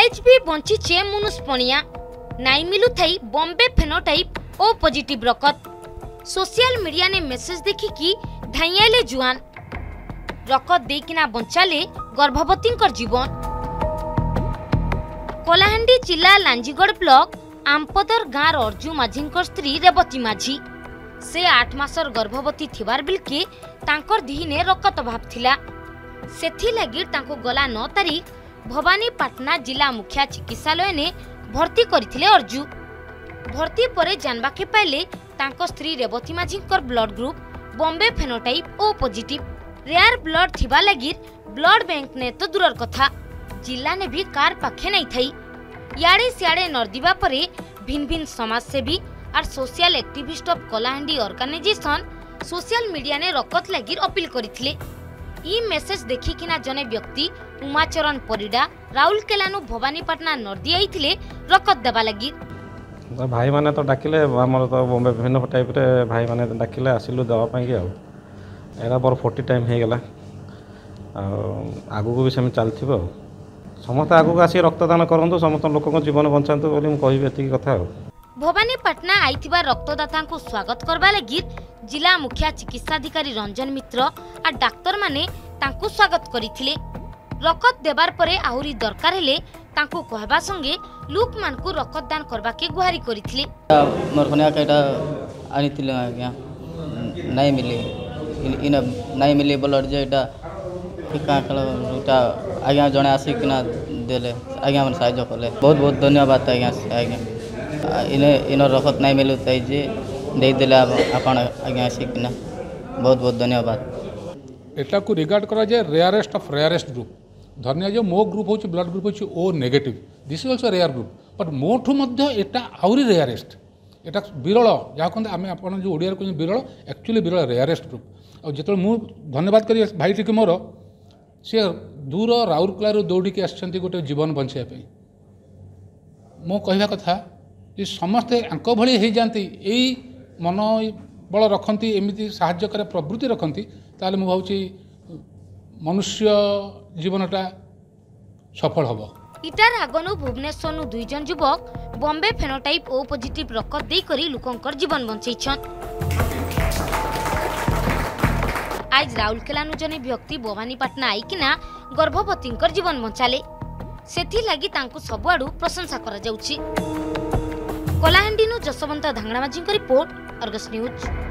ଆଇଏଚ୍ବି ବଞ୍ଚିଛେ ମୁନୁଷ ପଣିଆ ନାଇଁ ମିଲୁଥାଇ ବମ୍ବେ ଫେନୋଟାଇପ୍ ଓ ପଜିଟିଭ୍ ରକତ सोशल मीडिया ने मैसेज देखी धाइले जुआन रकत देकिना बंचाले गर्भवती जीवन कलाहांडी जिला लांजीगढ़ ब्लक आमपदर गाँव अर्जु माझी स्त्री रेवती माझी से आठ मासर गर्भवती थिबार बिलके रकत अभाव थिला गला 9 तारीख ভবানীপাটনা জেলা মুখ্যা চিকিৎসালয় ভর্তি করে অর্জু ভর্তি পরে জানবাকে পাইলে তাঁর স্ত্রী Revati Majhi blood group Bombay phenotype O positive rare blood থিবা লাগি ব্লড ব্যাঙ্ক নে তো দূরর কথা জিলা নে ভি কার পাখে নাই থাই ইয়াড়ে সিয়াড়ে নর্দিবা পরে ভিন ভিন সমাজসেবী আর social activist of Kalahandi organisation social media নে রকত লাগি অপিল করেছিলেন ଇ ମେସେଜ ଦେଖିକିନା ଜଣେ ବ୍ୟକ୍ତି ଉମାଚରଣ ପରିଡ଼ା ରାଉରକେଲାରୁ ଭବାନୀପାଟଣା ନଦୀ ଆଇଥିଲେ ରକତ ଦେବା ଲାଗି ଭାଇମାନେ ତ ଡାକିଲେ ଆମର ତ ବମ୍ବେ ବିଭିନ୍ନ ଟାଇପ୍ରେ ଭାଇମାନେ ଡାକିଲେ ଆସିଲୁ ଦେବା ପାଇଁକି ଆଉ ଏଇଟା ମୋର ଫୋର୍ଟି ଟାଇମ୍ ହେଇଗଲା ଆଉ ଆଗକୁ ବି ସେମିତି ଚାଲିଥିବ ଆଉ ସମସ୍ତେ ଆଗକୁ ଆସି ରକ୍ତଦାନ କରନ୍ତୁ ସମସ୍ତ ଲୋକଙ୍କ ଜୀବନ ବଞ୍ଚାନ୍ତୁ ବୋଲି ମୁଁ କହିବି ଏତିକି କଥା ଆଉ ଭବାନୀପାଟଣା ଆଇଥିବା ରକ୍ତଦାତାଙ୍କୁ ସ୍ୱାଗତ କରିବା ଲାଗି ଜିଲ୍ଲା ମୁଖ୍ୟ ଚିକିତ୍ସାଧିକାରୀ ରଞ୍ଜନ ମିତ୍ର ଆଉ ଡାକ୍ତରମାନେ ତାଙ୍କୁ ସ୍ୱାଗତ କରିଥିଲେ ରକତ ଦେବାର ପରେ ଆହୁରି ଦରକାର ହେଲେ ତାଙ୍କୁ କହିବା ସଙ୍ଗେ ଲୋକମାନଙ୍କୁ ରକ୍ତଦାନ କରବାକେ ଗୁହାରି କରିଥିଲେ ଆଣିଥିଲେ ଆଜ୍ଞା ନାଇଁ ମିଲେ ଇନ ନାଇଁ ମିଲେ ବୋଲର ଯେ ଏଇଟା କାଣା କାଣା ଏଇଟା ଆଜ୍ଞା ଜଣେ ଆସିକିନା ଦେଲେ ଆଜ୍ଞା ମାନେ ସାହାଯ୍ୟ କଲେ ବହୁତ ବହୁତ ଧନ୍ୟବାଦ ଆଜ୍ଞା ଆଜ୍ଞା इन रखत नहीं मिलूताजे देदेले आप आज्ञा आसिकना बहुत बहुत धन्यवाद एटा को रिगार्ड जाए रेयरेस्ट अफ रेयरेस्ट ग्रुप धरना जो मो ग्रुप हूँ ब्लड ग्रुप हूँ O negative this is also rare group but मोठू एटा आहरी रेयरेस्ट एटा विरल जहाँ कहते आम आप जो ओडिया कहते विरल एक्चुअली विरल रेयरेस्ट ग्रुप और जो धन्यवाद कर भाई टी मोर सी दूर राउरकेलू दौड़ी आसीच गोटे जीवन बचाईप मो कह कथा ଯେ ସମସ୍ତେ ଆଙ୍କ ଭଳି ହେଇଯାଆନ୍ତି ଏଇ ମନୋବଳ ରଖନ୍ତି ଏମିତି ସାହାଯ୍ୟ କରେ ପ୍ରବୃତ୍ତି ରଖନ୍ତି ତାହେଲେ ମୁଁ ଭାବୁଛି ମନୁଷ୍ୟ ଜୀବନଟା ସଫଳ ହେବ ଇଟା ରାଗନୁ ଭୁବନେଶ୍ୱରରୁ ଜଣ ଯୁବକ ବମ୍ବେ ଫେନୋଟାଇପ୍ ଓ ପଜିଟିଭ୍ ରକତ ଦେଇକରି ଲୋକଙ୍କର ଜୀବନ ବଞ୍ଚେଇଛନ୍ତି ଆଜି ରାଉରକେଲାନୁ ଜଣେ ବ୍ୟକ୍ତି ଭବାନୀପାଟନା ଆଇକିନା ଗର୍ଭବତୀଙ୍କର ଜୀବନ ବଞ୍ଚାଲେ ସେଥିଲାଗି ତାଙ୍କୁ ସବୁଆଡୁ ପ୍ରଶଂସା କରାଯାଉଛି Kalahandi Jaswant Dhangdamajhi report Argus News